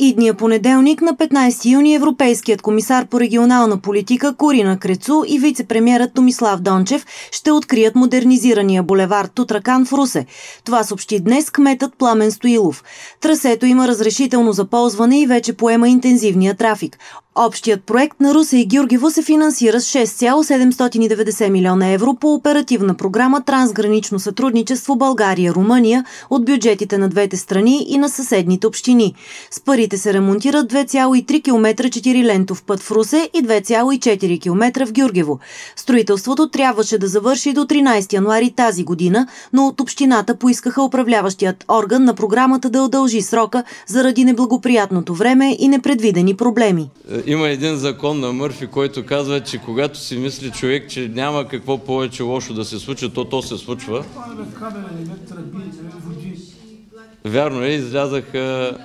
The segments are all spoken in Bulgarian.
Идния понеделник на 15 юни Европейският комисар по регионална политика Корина Крецу и вице-премьерът Томислав Дончев ще открият модернизирания булевард Тутракан в Русе. Това съобщи днес кметът Пламен Стоилов. Трасето има разрешително за ползване и вече поема интензивния трафик. Общият проект на Русе и Георгиево се финансира с 6,790 милиона евро по оперативна програма Трансгранично сътрудничество България-Румъния от бюджетите на двете страни и на съседните общини. С парите се ремонтират 2,3 км 4 лентов път в Русе и 2,4 км в Георгиево. Строителството трябваше да завърши до 13 януари тази година, но от общината поискаха управляващият орган на програмата да удължи срока заради неблагоприятното време и непредвидени проблеми има един закон на Мърфи, който казва, че когато си мисли човек, че няма какво повече лошо да се случи, то то се случва. Вярно е, излязаха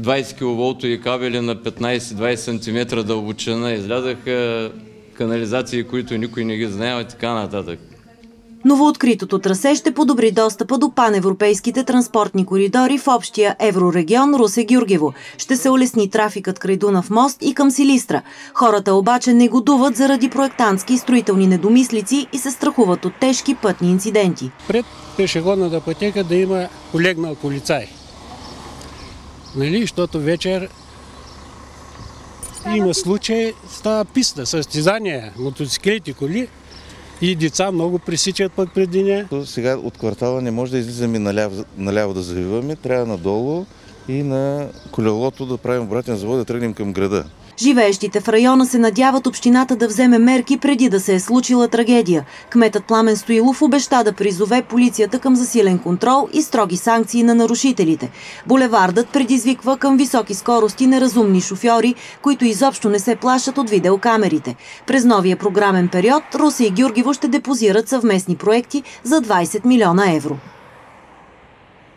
20 кВ и кабели на 15-20 см дълбочина, излязаха канализации, които никой не ги знае и така нататък. Новооткритото трасе ще подобри достъпа до паневропейските транспортни коридори в общия еврорегион Русе-Гюргево. Ще се улесни трафикът край Дунав мост и към Силистра. Хората обаче негодуват заради проектантски и строителни недомислици и се страхуват от тежки пътни инциденти. Пред пешеходната пътека да има полегнал полицай. Нали, защото вечер има случай, става писта, състезания, мотоциклети, коли, и деца много пресичат пък пред деня. Сега от квартала не може да излизаме наляво, наляво да завиваме, трябва надолу и на колелото да правим обратен завод да тръгнем към града. Живеещите в района се надяват общината да вземе мерки преди да се е случила трагедия. Кметът Пламен Стоилов обеща да призове полицията към засилен контрол и строги санкции на нарушителите. Булевардът предизвиква към високи скорости неразумни шофьори, които изобщо не се плашат от видеокамерите. През новия програмен период Руси и Георгиево ще депозират съвместни проекти за 20 милиона евро.